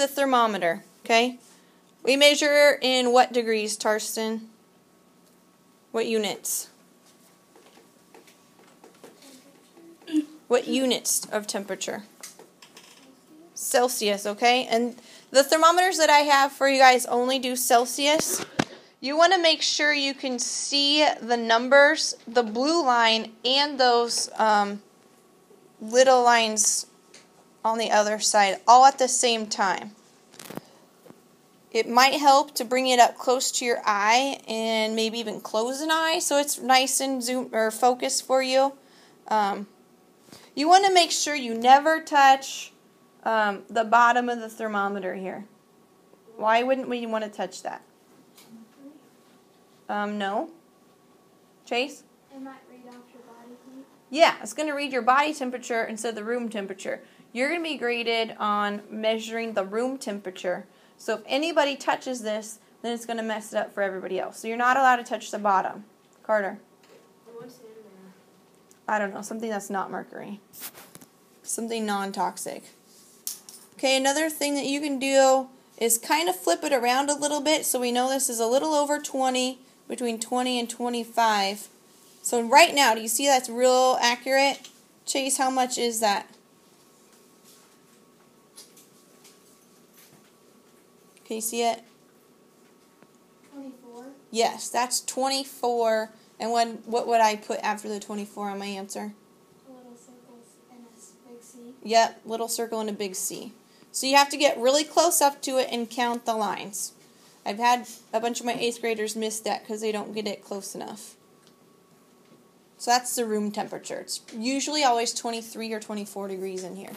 the thermometer, okay? We measure in what degrees, Tarston? What units? What units of temperature? Celsius, okay? And the thermometers that I have for you guys only do Celsius. You want to make sure you can see the numbers, the blue line, and those um, little lines on the other side, all at the same time. It might help to bring it up close to your eye and maybe even close an eye so it's nice and zoom or focused for you. Um, you want to make sure you never touch um, the bottom of the thermometer here. Why wouldn't we want to touch that? Um, no. Chase? It might read your body. Yeah, it's going to read your body temperature instead of the room temperature. You're going to be graded on measuring the room temperature. So if anybody touches this, then it's going to mess it up for everybody else. So you're not allowed to touch the bottom. Carter? What's in there? I don't know, something that's not mercury. Something non toxic. Okay, another thing that you can do is kind of flip it around a little bit so we know this is a little over 20, between 20 and 25. So right now, do you see that's real accurate? Chase, how much is that? Can you see it? 24. Yes, that's 24. And when, what would I put after the 24 on my answer? A Little circles and a big C. Yep, little circle and a big C. So you have to get really close up to it and count the lines. I've had a bunch of my eighth graders miss that because they don't get it close enough. So that's the room temperature. It's usually always 23 or 24 degrees in here.